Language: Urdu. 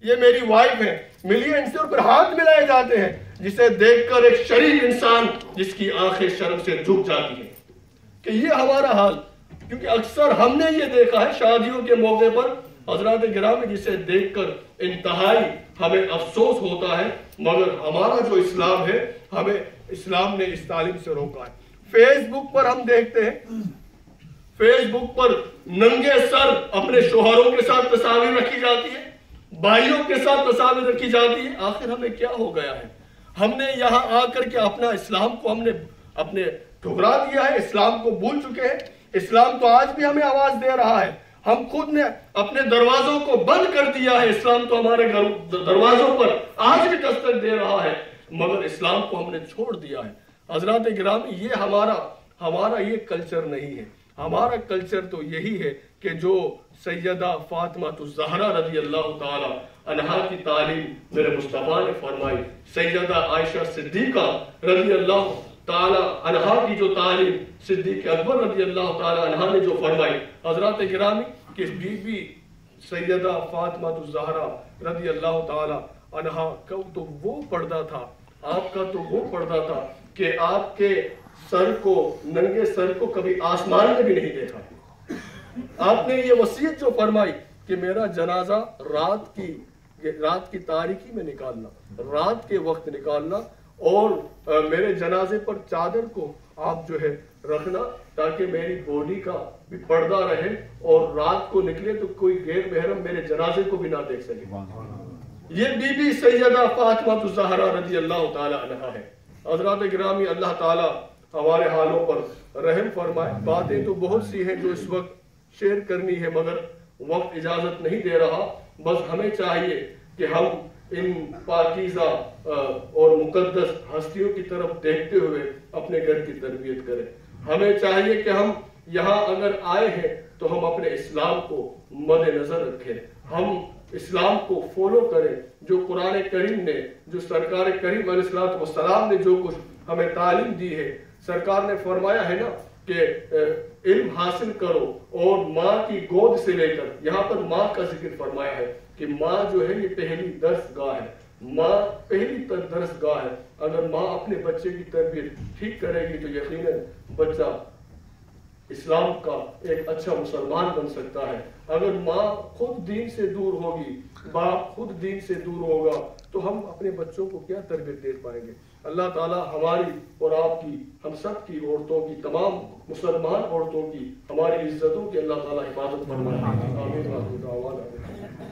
یہ میری وائف ہے۔ ملیے ان سے اور پھر ہاتھ ملائے جاتے ہیں۔ جسے دیکھ کر ایک شریف انسان جس کی آنکھیں شرم سے جھک جاتی ہیں۔ کہ یہ ہمارا حال۔ کیونکہ اکثر ہم نے یہ دیکھا ہے شادیوں کے موقع پر۔ حضرات گرامی جسے دیکھ کر انتہائی ہمیں افسوس ہوتا ہے۔ مگر ہمارا جو اسلام ہے، ہمیں اسلام نے اس تعلیم سے روکا ہے۔ فیس بک پر ہم دیکھتے ہیں۔ فیس بک پر ننگے سر اپنے شوہروں کے ساتھ تصاویر رکھی جاتی ہے بھائیوں کے ساتھ تصاویر رکھی جاتی ہے آخر ہمیں کیا ہو گیا ہے؟ ہم نے یہاں آ کر کے اپنا اسلام کو ہم نے اپنے ٹھکرا دیا ہے، اسلام کو بھول چکے ہیں۔ اسلام تو آج بھی ہمیں آواز دے رہا ہے۔ ہم خود نے اپنے دروازوں کو بند کر دیا ہے۔ اسلام تو ہمارے دروازوں پر آج بھی دستک دے رہا ہے، مگر اسلام کو ہم نے چھوڑ دیا ہے۔ حضرات گرامی یہ ہمارا ہمارا یہ کلچر نہیں ہے۔ ہمارا کلچر تو یہی ہے کہ جو سیدہ فاطمہ تو زہرہ رضی اللہ تعالی عنہ کی تعلیم میرے مصطفیٰ نے فرمائی۔ سیدہ عائشہ صدیقہ رضی اللہ تعالی عنہ کی جو تعلیم، صدیق اکبر رضی اللہ تعالی عنہ نے جو فرمائی۔ حضرات گرامی کہ بی بی سیدہ فاطمہ تو زہرہ رضی اللہ تعالی عنہ کا تو وہ پردہ تھا۔ آپ کا تو وہ پردہ تھا کہ آپ کے سر کو، ننگے سر کو کبھی آسمان میں بھی نہیں دیکھا۔ آپ نے یہ وسیعت جو فرمائی کہ میرا جنازہ رات کی رات کی تاریخی میں نکالنا، رات کے وقت نکالنا اور میرے جنازے پر چادر کو آپ جو ہے رکھنا تاکہ میری بوڈی کا بھی پردہ رہے اور رات کو نکلے تو کوئی غیر محرم میرے جنازے کو بھی نہ دیکھ سکے۔ یہ بی بی سیدہ فاطمہ زہرہ رضی اللہ تعالی عنہ ہے۔ حضرات گرامی اللہ تعالی ہمارے حالوں پر رحم فرمائے۔ باتیں تو بہت سی ہیں جو اس وقت شیئر کرنی ہے، مگر وقت اجازت نہیں دے رہا۔ بس ہمیں چاہیے کہ ہم ان پاکیزہ اور مقدس ہستیوں کی طرف دیکھتے ہوئے اپنے گھر کی تربیت کریں۔ ہمیں چاہیے کہ ہم یہاں اگر آئے ہیں تو ہم اپنے اسلام کو مد نظر رکھیں۔ ہم اسلام کو فالو کریں جو قرآن کریم نے، جو سرکار کریم علیہ السلام نے جو کچھ ہمیں تعلیم دی ہے، سرکار نے فرمایا ہے نا کہ علم حاصل کرو اور ماں کی گود سے لے کر، یہاں پر ماں کا ذکر فرمایا ہے کہ ماں جو ہے یہ پہلی درس گاہ ہے۔ ماں پہلی درس گاہ ہے۔ اگر ماں اپنے بچے کی تربیت ٹھیک کرے گی تو یقیناً بچہ اسلام کا ایک اچھا مسلمان بن سکتا ہے۔ اگر ماں خود دین سے دور ہوگی، باپ خود دین سے دور ہوگا، تو ہم اپنے بچوں کو کیا تربیت دے پائیں گے؟ اللہ تعالی ہماری اور آپ کی، ہم سب کی عورتوں کی، تمام مسلمان عورتوں کی، ہماری عزتوں کی اللہ تعالیٰ حفاظت فرمائے۔ آمین۔